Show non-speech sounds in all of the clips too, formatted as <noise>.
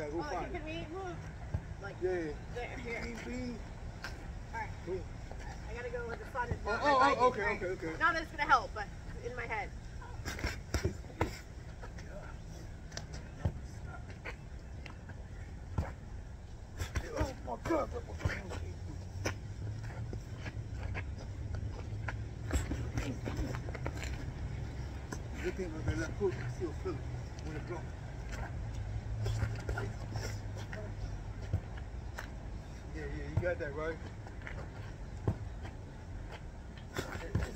Yeah, go Oh, find can it. move? Like, Yeah, yeah. there, here. Bean. Alright. Cool. I gotta go with the is Oh, not oh, oh, okay, okay, okay. Not that it's gonna help, but in my head. Oh my God. Good thing about that left foot, I still feel it when it blows. Yeah, yeah, you got that right. Oh, I missed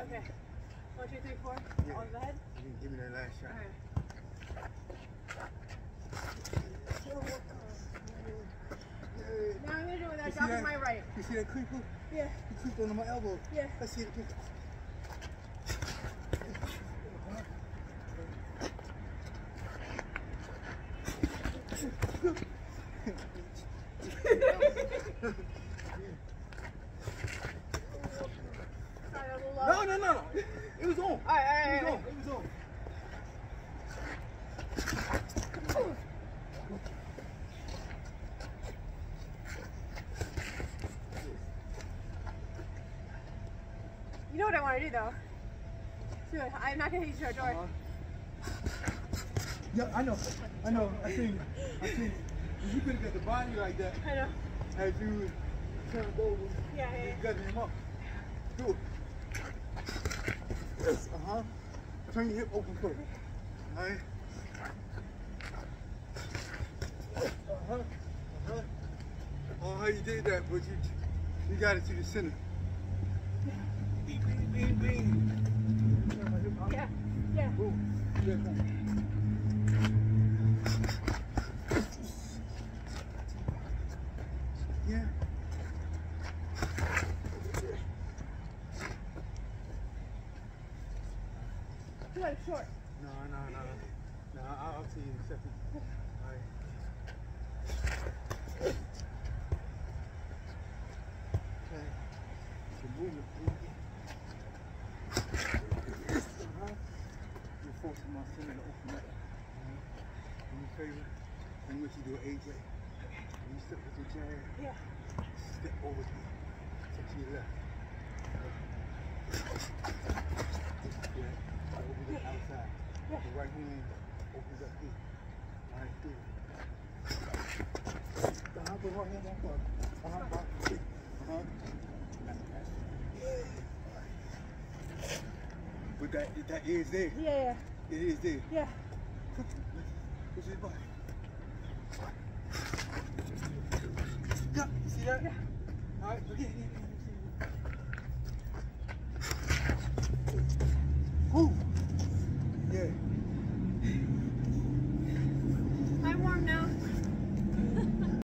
it. Okay. One, two, three, four. Yeah. On the head. Give me that last shot. Now I'm gonna do it without dropping that? my right. You see that creeper? Yeah. He creeped under my elbow. Yeah. Let's see it again. <laughs> <laughs> <laughs> Sorry, I'm a little No, low. no, no, no. It was on. Alright, alright, It was alright. on. It was on. You know what I want to do though? It. I'm not gonna use your door. Uh-huh. Yeah, I know. I know. I you. I see you. You could have got the body like that I know. as you turned over. Yeah, yeah, You yeah. got him up. Do it. Yes. Uh huh. Turn your hip open first. All right. Uh huh. Uh huh. Oh, how you did that, but you you got it to the center. Yeah, yeah. Yeah. Too short. No, no, no. No, I'll see you in a second. All right. Okay. So move it. Move it. Uh-huh. You're forcing my to open. Do me a favor. I'm what you do, AJ. When you step with your jab, Yeah. step over here. Step to your left. Yeah. Over the outside. The right hand opens up here. Right there. The right hand on first. Uh-huh, uh-huh. Uh-huh. But that, that is there. Yeah, It is there. yeah, Push his body. Yeah, you see that? Yeah. All right, look here, here,